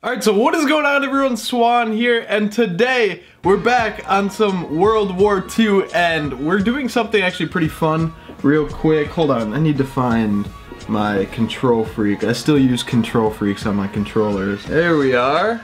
Alright, so what is going on everyone? Swan here, and today we're back on some World War II, and we're doing something actually pretty fun real quick. Hold on, I need to find my control freak. I still use control freaks on my controllers. There we are.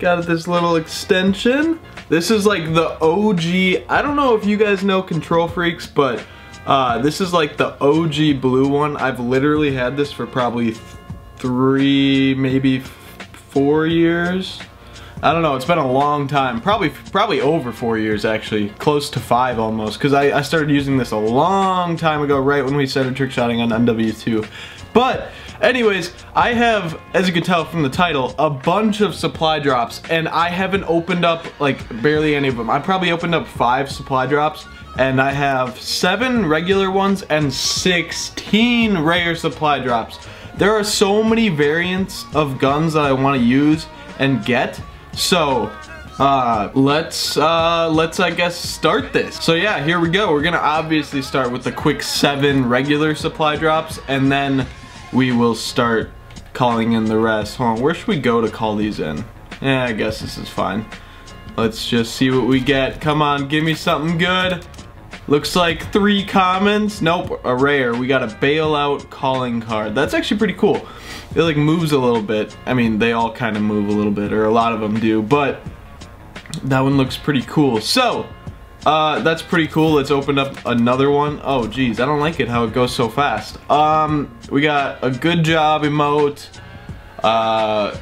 Got this little extension. This is like the OG, I don't know if you guys know control freaks, but uh, this is like the OG blue one. I've literally had this for probably three, maybe four years. I don't know, it's been a long time. Probably probably over four years actually. Close to five almost. Because I, I started using this a long time ago, right when we started trick shotting on MW2. But anyways, I have, as you can tell from the title, a bunch of supply drops. And I haven't opened up like barely any of them. I probably opened up five supply drops. And I have seven regular ones and 16 rare supply drops. There are so many variants of guns that I want to use and get. So, uh, let's, uh, let's, I guess, start this. So yeah, here we go. We're gonna obviously start with the quick seven regular supply drops, and then we will start calling in the rest. Hold on, where should we go to call these in? Yeah, I guess this is fine. Let's just see what we get. Come on, give me something good. Looks like three commons. Nope, a rare. We got a bailout calling card. That's actually pretty cool. It like moves a little bit. I mean, they all kind of move a little bit, or a lot of them do, but that one looks pretty cool. So, uh, that's pretty cool. Let's open up another one. Oh, geez, I don't like it how it goes so fast. Um, we got a good job emote, uh,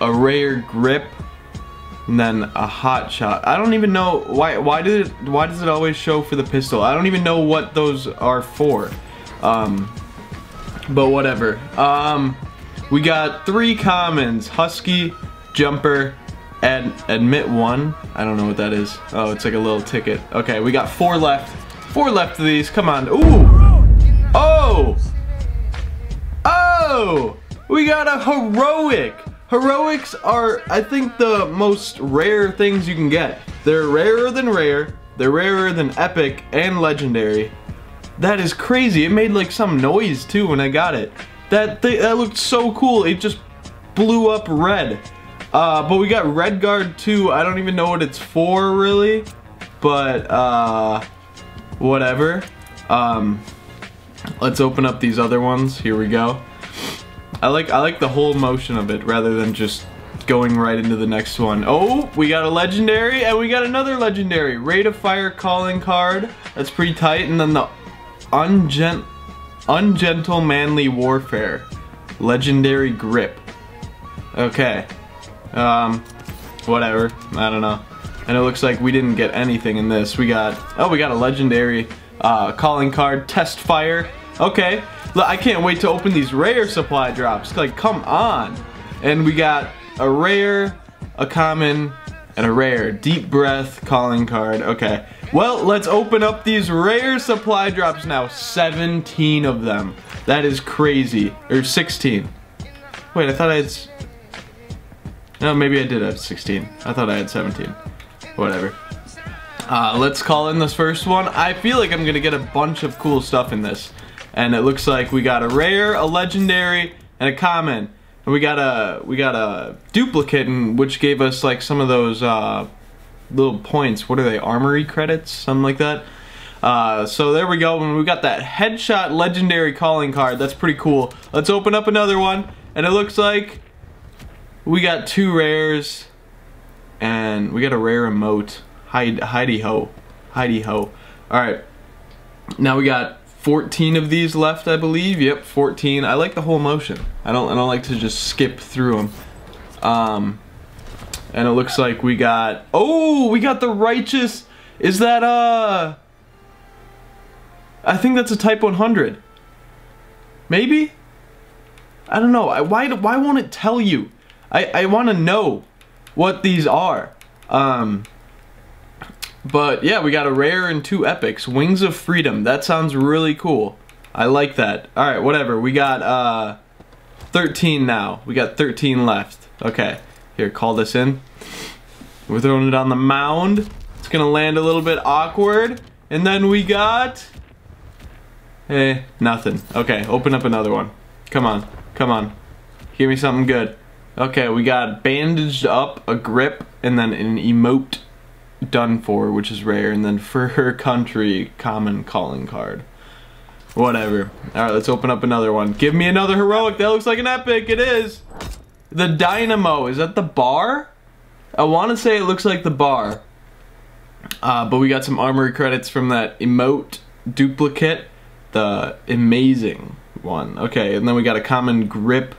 a rare grip, and then a hot shot. I don't even know why why did it why does it always show for the pistol? I don't even know what those are for. Um, but whatever. Um, we got three commons: Husky, Jumper, and Admit One. I don't know what that is. Oh, it's like a little ticket. Okay, we got four left. Four left of these. Come on. Ooh. Oh. Oh. We got a heroic. Heroics are, I think, the most rare things you can get. They're rarer than rare, they're rarer than epic and legendary. That is crazy. It made like some noise too when I got it. That th that looked so cool. It just blew up red. Uh, but we got Red Guard 2. I don't even know what it's for really. But uh, whatever. Um, let's open up these other ones. Here we go. I like I like the whole motion of it rather than just going right into the next one. Oh, we got a legendary and we got another legendary. Rate of Fire calling card. That's pretty tight. And then the ungent ungentle manly warfare. Legendary grip. Okay. Um whatever. I don't know. And it looks like we didn't get anything in this. We got oh we got a legendary uh, calling card, test fire. Okay, I can't wait to open these rare supply drops. Like, come on. And we got a rare, a common, and a rare. Deep breath calling card. Okay. Well, let's open up these rare supply drops now. 17 of them. That is crazy. Or 16. Wait, I thought I had... No, maybe I did have 16. I thought I had 17. Whatever. Uh, let's call in this first one. I feel like I'm gonna get a bunch of cool stuff in this and it looks like we got a rare, a legendary, and a common. And we got a we got a duplicate, which gave us like some of those uh, little points. What are they? Armory credits, something like that. Uh, so there we go. And we got that headshot legendary calling card. That's pretty cool. Let's open up another one, and it looks like we got two rares, and we got a rare emote. Hide, Heidi ho, Heidi ho. All right. Now we got 14 of these left, I believe. Yep, 14. I like the whole motion. I don't I don't like to just skip through them. Um and it looks like we got Oh, we got the righteous Is that uh I think that's a Type 100. Maybe? I don't know. I, Why why won't it tell you? I I want to know what these are. Um but yeah, we got a rare and two epics. Wings of Freedom. That sounds really cool. I like that. Alright, whatever. We got uh, 13 now. We got 13 left. Okay. Here, call this in. We're throwing it on the mound. It's gonna land a little bit awkward. And then we got... Hey, eh, nothing. Okay, open up another one. Come on. Come on. Give me something good. Okay, we got bandaged up, a grip, and then an emote done for, which is rare, and then for her country, common calling card. Whatever. Alright, let's open up another one. Give me another heroic. That looks like an epic. It is. The Dynamo. Is that the bar? I want to say it looks like the bar. Uh, but we got some armory credits from that emote duplicate. The amazing one. Okay, and then we got a common grip,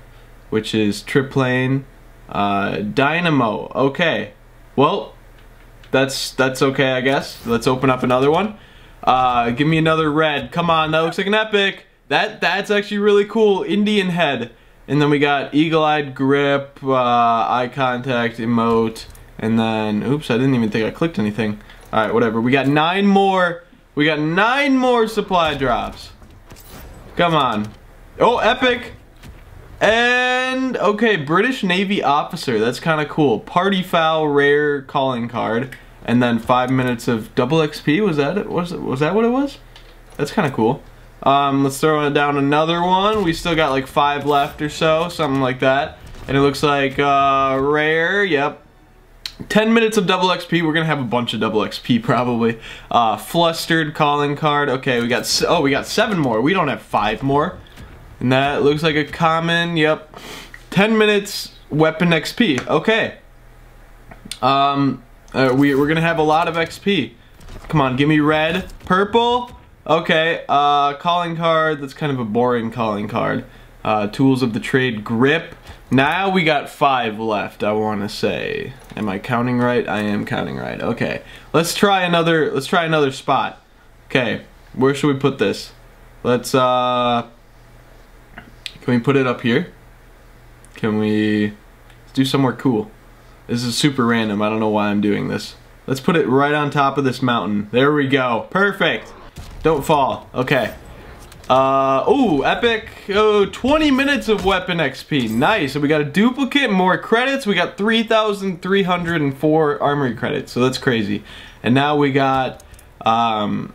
which is triplane. Uh, Dynamo. Okay. Well, that's that's okay, I guess. Let's open up another one. Uh, give me another red. Come on, that looks like an epic. That that's actually really cool. Indian head. And then we got eagle-eyed grip, uh, eye contact, emote, and then oops, I didn't even think I clicked anything. All right, whatever. We got nine more. We got nine more supply drops. Come on. Oh, epic. And okay, British Navy officer. That's kind of cool. Party foul rare calling card, and then five minutes of double XP. Was that it? Was was that what it was? That's kind of cool. Um, let's throw it down another one. We still got like five left or so, something like that. And it looks like uh, rare. Yep. 10 minutes of double XP. We're gonna have a bunch of double XP probably. Uh, flustered calling card. Okay, we got oh we got seven more. We don't have five more. And that looks like a common, yep. 10 minutes weapon XP, okay. Um, uh, we, we're gonna have a lot of XP. Come on, give me red, purple, okay. Uh, calling card, that's kind of a boring calling card. Uh, tools of the trade, grip. Now we got five left, I wanna say. Am I counting right? I am counting right, okay. Let's try another, let's try another spot. Okay, where should we put this? Let's, uh, can we put it up here? Can we do somewhere cool? This is super random. I don't know why I'm doing this. Let's put it right on top of this mountain. There we go. Perfect. Don't fall. Okay. Uh, oh, epic. Oh, 20 minutes of weapon XP. Nice. So we got a duplicate, more credits. We got 3,304 armory credits. So that's crazy. And now we got, um,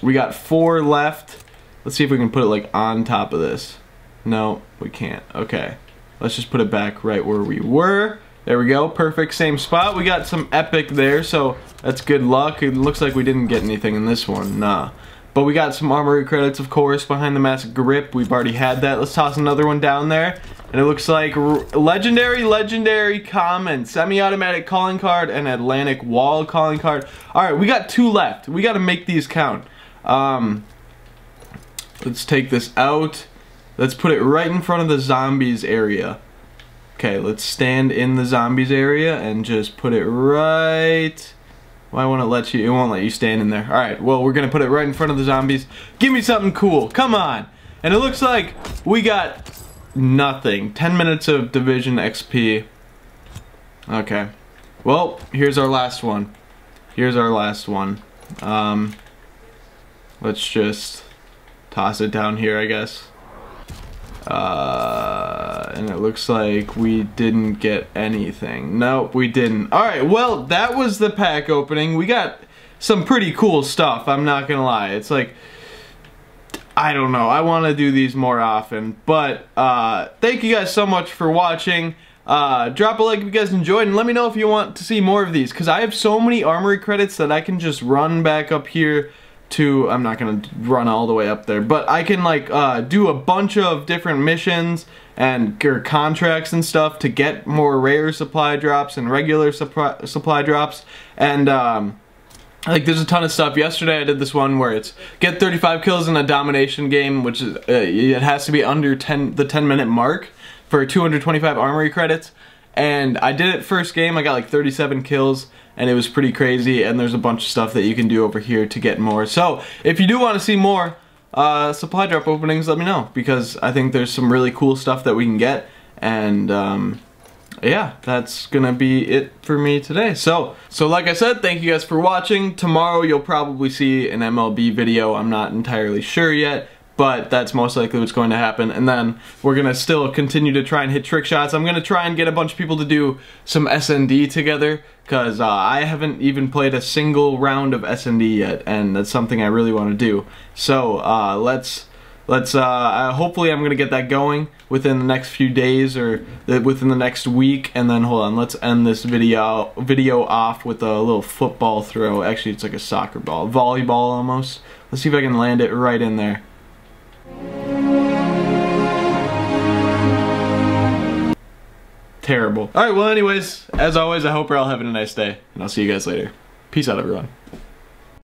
we got four left. Let's see if we can put it like on top of this. No, we can't. Okay. Let's just put it back right where we were. There we go. Perfect. Same spot. We got some epic there, so that's good luck. It looks like we didn't get anything in this one. Nah. But we got some armory credits, of course, behind the mask grip. We've already had that. Let's toss another one down there. And it looks like legendary, legendary common, semi-automatic calling card, and Atlantic wall calling card. All right, we got two left. We got to make these count. Um, let's take this out. Let's put it right in front of the zombies area. Okay, let's stand in the zombies area and just put it right... Why won't it let you? It won't let you stand in there. Alright, well, we're gonna put it right in front of the zombies. Give me something cool. Come on. And it looks like we got nothing. 10 minutes of division XP. Okay. Well, here's our last one. Here's our last one. Um, let's just toss it down here, I guess. Uh, and it looks like we didn't get anything. Nope, we didn't. Alright, well, that was the pack opening. We got some pretty cool stuff, I'm not gonna lie. It's like, I don't know, I want to do these more often. But, uh, thank you guys so much for watching. Uh, drop a like if you guys enjoyed and let me know if you want to see more of these because I have so many armory credits that I can just run back up here to, I'm not gonna run all the way up there, but I can like uh, do a bunch of different missions and or contracts and stuff to get more rare supply drops and regular supply, supply drops and um, like there's a ton of stuff. Yesterday I did this one where it's get 35 kills in a domination game, which is uh, it has to be under 10 the 10 minute mark for 225 armory credits. And I did it first game, I got like 37 kills and it was pretty crazy and there's a bunch of stuff that you can do over here to get more. So if you do want to see more uh, supply drop openings, let me know because I think there's some really cool stuff that we can get and um, yeah, that's gonna be it for me today. So, so like I said, thank you guys for watching. Tomorrow you'll probably see an MLB video. I'm not entirely sure yet, but that's most likely what's going to happen. And then we're going to still continue to try and hit trick shots. I'm going to try and get a bunch of people to do some SND together because uh, I haven't even played a single round of SND yet, and that's something I really want to do. So uh, let's let's uh, hopefully I'm gonna get that going within the next few days or within the next week and then hold on let's end this video video off with a little football throw actually it's like a soccer ball volleyball almost let's see if I can land it right in there terrible. All right, well anyways, as always, I hope you're all having a nice day and I'll see you guys later. Peace out everyone.